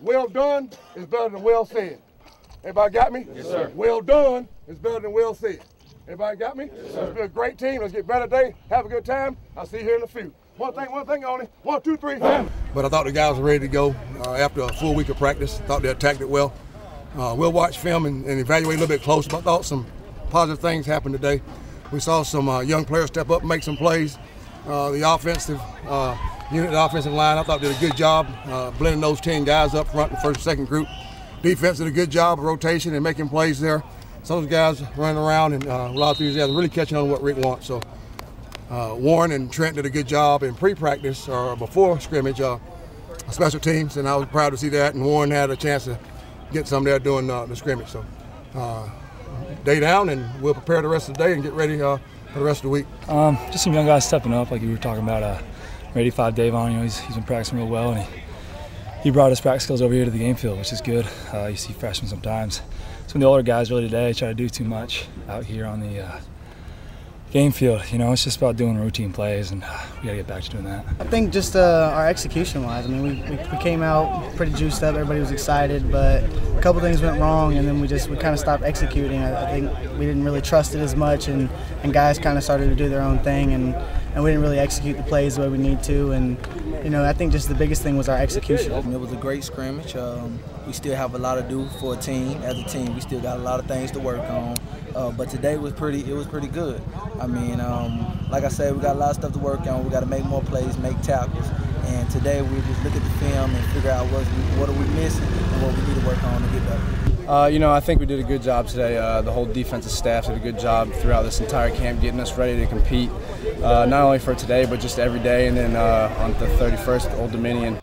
well done is better than well said. Everybody got me? Yes, sir. Well done is better than well said. Everybody got me? Yes, sir. It's been a great team. Let's get better today. Have a good time. I'll see you here in a few. One thing, one thing only. One, two, three. But I thought the guys were ready to go uh, after a full week of practice. Thought they attacked it well. Uh, we'll watch film and, and, evaluate a little bit closer, but I thought some positive things happened today. We saw some uh, young players step up and make some plays. Uh, the offensive uh, unit, the offensive line, I thought did a good job uh, blending those 10 guys up front, the first second group. Defense did a good job of rotation and making plays there. Some of those guys running around and uh, a lot of enthusiasm, really catching on what Rick wants. So uh, Warren and Trent did a good job in pre-practice or before scrimmage, uh, special teams, and I was proud to see that. And Warren had a chance to get some there doing uh, the scrimmage. So uh, day down, and we'll prepare the rest of the day and get ready for the rest of the week. Um, just some young guys stepping up, like you were talking about. Uh, 85 Davon, you know, he's, he's been practicing real well, and he, he brought his practice skills over here to the game field, which is good. Uh, you see freshmen sometimes. Some of the older guys really today try to do too much out here on the uh, game field. You know, it's just about doing routine plays, and uh, we got to get back to doing that. I think just uh, our execution wise. I mean, we, we, we, came out pretty juiced up. Everybody was excited, but a couple things went wrong, and then we just we kind of stopped executing. I, I, think we didn't really trust it as much, and, and guys kind of started to do their own thing, and, and we didn't really execute the plays the way we need to. And you know, I think just the biggest thing was our execution. It was a great scrimmage. Um, we still have a lot to do for a team. As a team, we still got a lot of things to work on. Uh, but today was pretty. It was pretty good. I mean, um, like I said, we got a lot of stuff to work on. We got to make more plays, make tackles. And today we just look at the film and figure out what what are we missing and what we need to work on to get better. Uh, you know, I think we did a good job today. Uh, the whole defensive staff did a good job throughout this entire camp, getting us ready to compete, uh, not only for today but just every day. And then uh, on the 31st, Old Dominion.